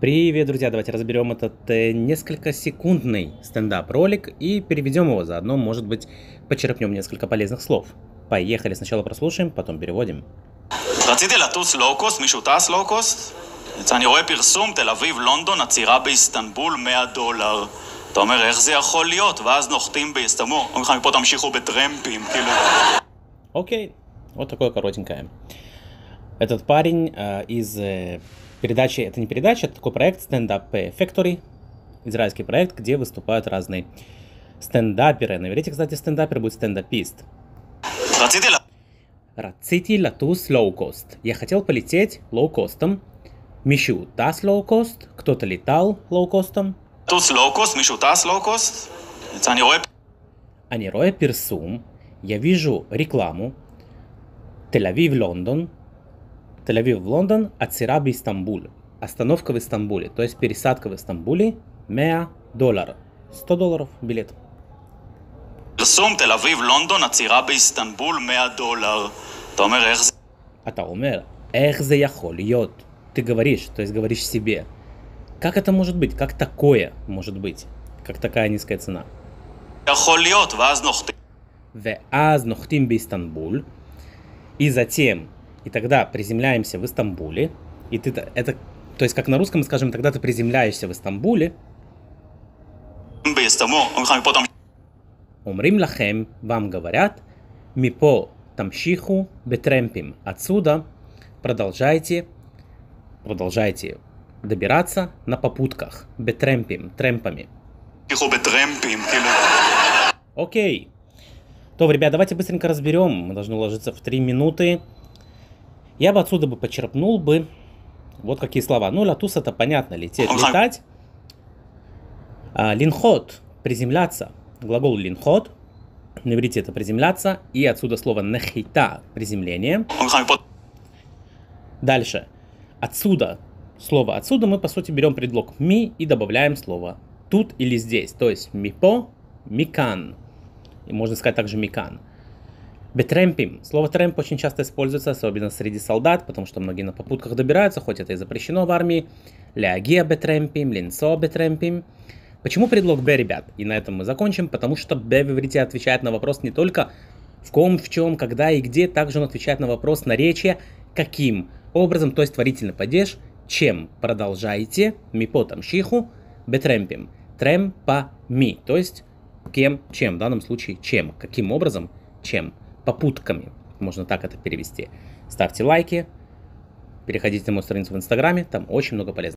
Привет, друзья! Давайте разберем этот э, несколько секундный стендап-ролик и переведем его. Заодно, может быть, почерпнем несколько полезных слов. Поехали, сначала прослушаем, потом переводим. רציתי לטוס לואו-קוסט, מישהו טס לואו-קוסט? אני רואה פרסום, תל אביב, לונדון, עצירה באיסטנבול, 100 דולר. אתה אומר, איך זה יכול להיות? ואז נוחתים באיסטנבול, אומרים לך, מפה תמשיכו בטרמפים, כאילו... Окей, вот такое коротенькое. Этот парень э, из э, передачи, это не передача, это такой проект Stand Up Factory, израильский проект, где выступают разные стендаперы. На кстати, стендапер будет стендапист. רציתי לטוס לואו קוסט. Я хотел полететь лоукостом. מישהו טס לואו קוסט. Кто-то летал лоукостом. טוס לואו קוסט, מישהו טס לואו קוסט. אני רואה פרסום. Я вижу рекламу. Тель-Авив, Лондон. Тель-Авив в Лондон, Ацираби Стамбуль. Остановка в Истамбуле, то есть пересадка в Истамбуле, 100 доллар, 100 долларов билет. פרסום תל אביב לונדון עצירה באיסטנבול 100 דולר. אתה אומר איך זה... אתה אומר, איך זה יכול Ты говоришь, то есть говоришь себе. Как это может быть? Как такое может быть? Как такая низкая цена? יכול להיות, ואז נוחתים. ואז נוחתים и затем и тогда приземляемся в Истамбуле. И ты это, то есть как на русском скажем, тогда ты приземляешься в Истамбуле. Умрим лахем, вам говорят, мипо тамшиху бетремпим. Отсюда продолжайте, продолжайте добираться на попутках. Бетремпим, тремпами. Окей. То, ребят, давайте быстренько разберем. Мы должны уложиться в 3 минуты я бы отсюда бы почерпнул бы вот какие слова. Ну, латус это понятно, лететь, летать. А, приземляться. Глагол линхот, на это приземляться. И отсюда слово нахита, приземление. Дальше. Отсюда, слово отсюда мы, по сути, берем предлог ми и добавляем слово тут или здесь. То есть мипо, микан. И можно сказать также микан. Бетремпим. Слово тремп очень часто используется, особенно среди солдат, потому что многие на попутках добираются, хоть это и запрещено в армии. Леагия бетремпим, линцо бетремпим. Почему предлог б, ребят? И на этом мы закончим, потому что б в иврите отвечает на вопрос не только в ком, в чем, когда и где, также он отвечает на вопрос наречия, каким образом, то есть творительный падеж, чем продолжайте, мипо тамшиху, бетремпим, тремпами, то есть кем, чем, в данном случае чем, каким образом, чем, попутками, можно так это перевести. Ставьте лайки, переходите на мою страницу в инстаграме, там очень много полезного.